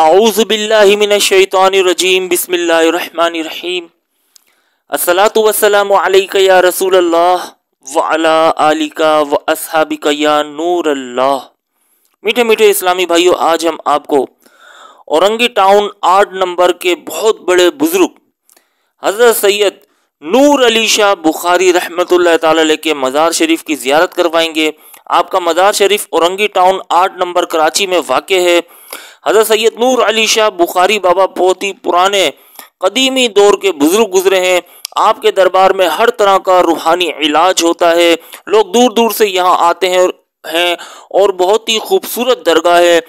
اعوذ باللہ من الشیطان الرجیم، بسم اللہ الرحمن الرحیم۔ الصلاة والسلام علیکہ یا رسول اللہ وعلا آلکہ و اصحابکہ یا نور اللہ۔ میٹھے میٹھے اسلامی بھائیو، آج ہم آپ کو اورنگی ٹاؤن آٹھ نمبر کے بہت بڑے بزرگ حضرت سید نور علی شاہ بخاری رحمت اللہ تعالی علیہ کے مزار شریف کی زیارت کروائیں گے۔ آپ کا مزار شریف اورنگی ٹاؤن آٹھ نمبر کراچی میں واقع ہے۔ حضرت سید نور علی شاہ بخاری بابا بہت ہی پرانے قدیمی دور کے بزرگ گزرے ہیں۔ آپ کے دربار میں ہر طرح کا روحانی علاج ہوتا ہے۔ لوگ دور دور سے یہاں آتے ہیں اور بہت ہی خوبصورت درگاہ ہے۔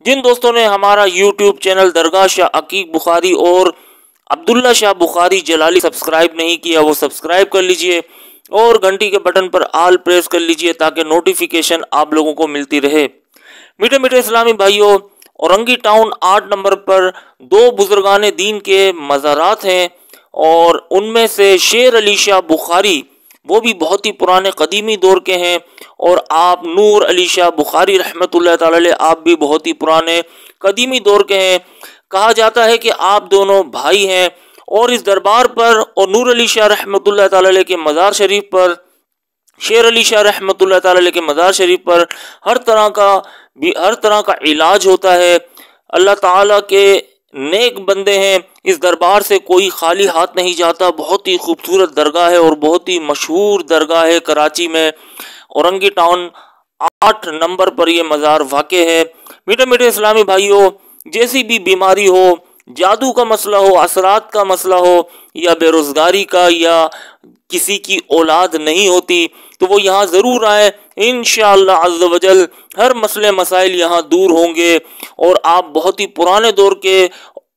جن دوستوں نے ہمارا یوٹیوب چینل درگاہ شاہ عقیق بخاری اور عبداللہ شاہ بخاری جلالی سبسکرائب نہیں کیا وہ سبسکرائب کر لیجیے اور گھنٹی کے بٹن پر آل پریس کر لیجیے تاکہ نوٹیفیکیشن آپ لوگوں کو ملتی رہے۔ میٹھے میٹھے اسلامی بھائیوں اورنگی ٹاؤن آٹھ نمبر پر دو بزرگان دین کے مزارات ہیں اور ان میں سے شیر علی شاہ بخاری وہ بھی بہت ہی پرانے قدیمی دور کے ہیں اور آپ نور علی شاہ بخاری رحمت اللہ تعالی آپ بھی بہت ہی پرانے قدیمی دور کے ہیں۔ کہا جاتا ہے کہ آپ دونوں بھائی ہیں اور اس دربار پر اور نور علی شاہ رحمت اللہ تعالی کے مزار شریف پر شیر علی شاہ رحمت اللہ تعالی کے مزار شریف پر ہر طرح کا بھی ہر طرح کا علاج ہوتا ہے۔ اللہ تعالیٰ کے نیک بندے ہیں۔ اس دربار سے کوئی خالی ہاتھ نہیں جاتا۔ بہت ہی خوبصورت درگاہ ہے اور بہت ہی مشہور درگاہ ہے کراچی میں۔ اورنگی ٹاؤن آٹھ نمبر پر یہ مزار واقع ہے۔ میٹھے میٹھے اسلامی بھائیوں، جیسی بھی بیماری ہو، جادو کا مسئلہ ہو، اثرات کا مسئلہ ہو، یا بے روزگاری کا یا کسی کی اولاد نہیں ہوتی تو وہ یہاں ضرور آئے انشاءاللہ عز و جل ہر مسئلے مسائل یہاں دور ہوں گے۔ اور آپ بہت ہی پرانے دور کے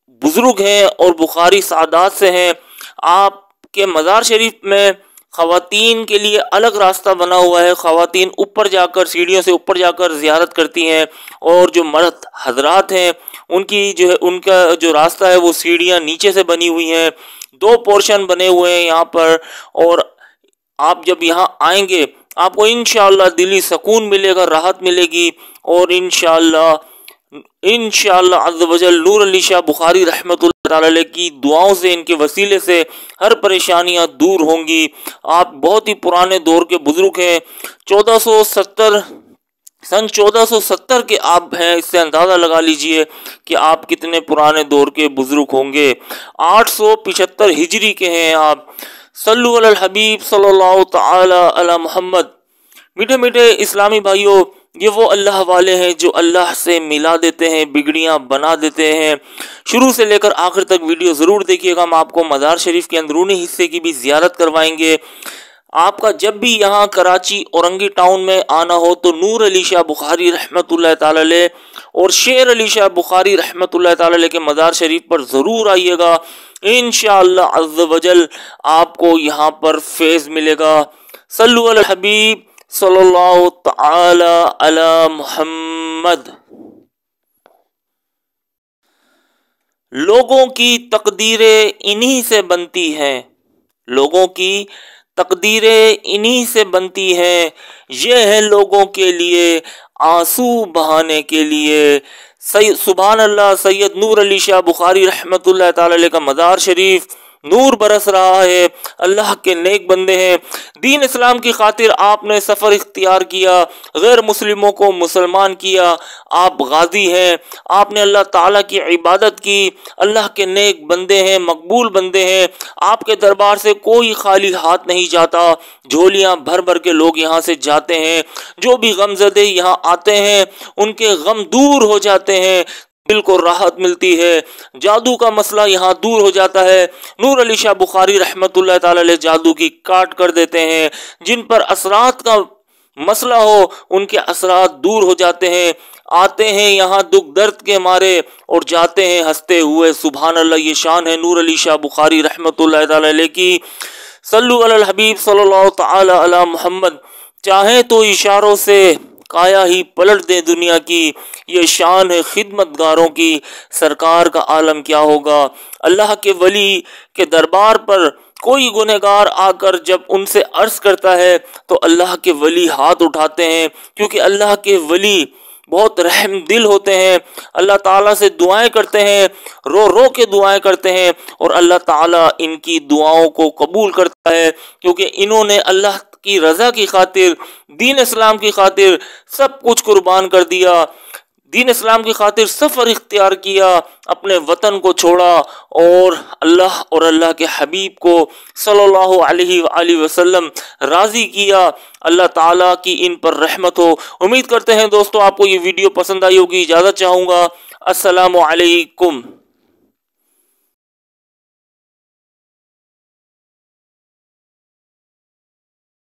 بزرگ ہیں اور بخاری سعادات سے ہیں۔ آپ کے مزار شریف میں خواتین کے لیے الگ راستہ بنا ہوا ہے۔ خواتین اوپر جا کر سیڑھیوں سے اوپر جا کر زیارت کرتی ہیں۔ اور جو مرد حضرات ہیں، ان کی جو ہے، ان کا جو راستہ ہے، وہ سیڑھیاں نیچے سے بنی ہوئی ہیں۔ دو پورشن بنے ہوئے ہیں یہاں پر۔ اور آپ جب یہاں آئیں گے، آپ کو انشاءاللہ دلی سکون ملے گا، راحت ملے گی اور انشاءاللہ انشاءاللہ عز و جل نور علی شاہ بخاری رحمت اللہ تعالی کی دعاؤں سے، ان کے وسیلے سے ہر پریشانیاں دور ہوں گی۔ آپ بہت ہی پرانے دور کے بزرگ ہیں۔ چودہ سو ستر، سن چودہ سو ستر کے آپ ہیں، اس سے اندازہ لگا لیجیے کہ آپ کتنے پرانے دور کے بزرگ ہوں گے۔ آٹھ سو پچھتر ہجری کے ہیں آپ۔ صلو علی الحبیب صلی اللہ تعالی علی محمد۔ میٹھے میٹھے اسلامی بھائیوں یہ وہ اللہ والے ہیں جو اللہ سے ملا دیتے ہیں، بگڑیاں بنا دیتے ہیں۔ شروع سے لے کر آخر تک ویڈیو ضرور دیکھیے گا۔ ہم آپ کو مزار شریف کے اندرونی حصے کی بھی زیارت کروائیں گے۔ آپ کا جب بھی یہاں کراچی اورنگی ٹاؤن میں آنا ہو تو نور علی شاہ بخاری رحمت اللہ تعالی اور شیر علی شاہ بخاری رحمت اللہ تعالی کے مزار شریف پر ضرور آئیے گا۔ انشاءاللہ عز و جل آپ کو یہاں پر فیض ملے گا۔ صلو علی الحبیب صلی اللہ تعالی علی محمد۔ لوگوں کی تقدیریں انہی سے بنتی ہیں۔ لوگوں کی تقدیریں انہی سے بنتی ہیں۔ یہ ہے لوگوں کے لیے آنسو بہانے کے لیے۔ سبحان اللہ، سید نور علی شاہ بخاری رحمت اللہ تعالی کا مزار شریف۔ نور برس رہا ہے۔ اللہ کے نیک بندے ہیں۔ دین اسلام کی خاطر آپ نے سفر اختیار کیا، غیر مسلموں کو مسلمان کیا۔ آپ غازی ہیں۔ آپ نے اللہ تعالیٰ کی عبادت کی۔ اللہ کے نیک بندے ہیں، مقبول بندے ہیں۔ آپ کے دربار سے کوئی خالی ہاتھ نہیں جاتا۔ جھولیاں بھر بھر کے لوگ یہاں سے جاتے ہیں۔ جو بھی غم زدے یہاں آتے ہیں، ان کے غم دور ہو جاتے ہیں۔ دل کو راحت ملتی ہے۔ جادو کا مسئلہ یہاں دور ہو جاتا ہے۔ نور علی شاہ بخاری رحمت اللہ تعالی جادو کی کاٹ کر دیتے ہیں۔ جن پر اثرات کا مسئلہ ہو، ان کے اثرات دور ہو جاتے ہیں۔ آتے ہیں یہاں دکھ درد کے مارے اور جاتے ہیں ہستے ہوئے۔ سبحان اللہ، یہ شان ہے نور علی شاہ بخاری رحمت اللہ تعالی کی۔ صلو علی الحبیب صلی اللہ تعالی علی محمد۔ چاہیں تو اشاروں سے کایا ہی پلٹ دے دنیا کی۔ یہ شان ہے خدمت گاروں کی۔ سرکار کا عالم کیا ہوگا؟ اللہ کے ولی کے دربار پر کوئی گنہگار آ کر جب ان سے عرض کرتا ہے تو اللہ کے ولی ہاتھ اٹھاتے ہیں۔ کیونکہ اللہ کے ولی بہت رحم دل ہوتے ہیں۔ اللہ تعالیٰ سے دعائیں کرتے ہیں۔ رو رو کے دعائیں کرتے ہیں۔ اور اللہ تعالیٰ ان کی دعاؤں کو قبول کرتا ہے۔ کیونکہ انہوں نے اللہ کی رضا کی خاطر، دین اسلام کی خاطر سب کچھ قربان کر دیا۔ دین اسلام کی خاطر سفر اختیار کیا، اپنے وطن کو چھوڑا اور اللہ اور اللہ کے حبیب کو صلی اللہ علیہ وآلہ وسلم راضی کیا۔ اللہ تعالیٰ کی ان پر رحمت ہو۔ امید کرتے ہیں دوستو، آپ کو یہ ویڈیو پسند آئی ہوگی۔ اجازت چاہوں گا۔ السلام علیکم۔